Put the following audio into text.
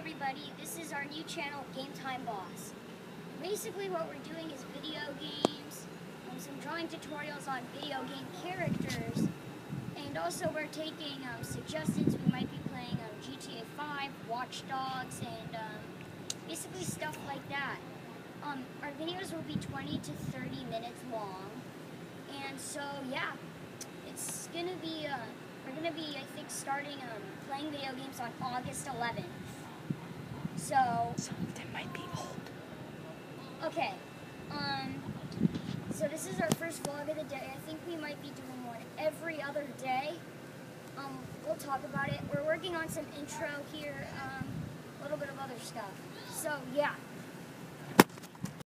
everybody, this is our new channel, Game Time Boss. Basically what we're doing is video games, and some drawing tutorials on video game characters, and also we're taking um, suggestions. We might be playing um, GTA 5, Watch Dogs, and um, basically stuff like that. Um, our videos will be 20 to 30 minutes long, and so yeah, it's gonna be, uh, we're gonna be, I think, starting um, playing video games on August 11th. So, Some of them might be old. okay. Um, so this is our first vlog of the day. I think we might be doing one every other day. Um, we'll talk about it. We're working on some intro here, um, a little bit of other stuff. So yeah,